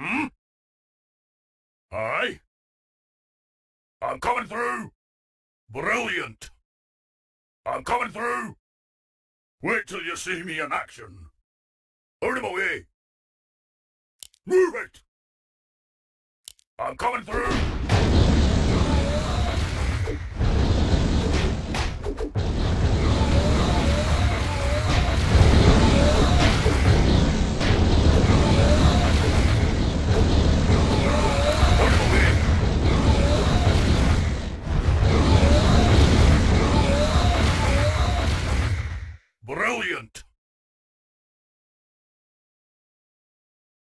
Hmm? Aye? I'm coming through! Brilliant! I'm coming through! Wait till you see me in action! Out of my way! Move it! I'm coming through! Brilliant!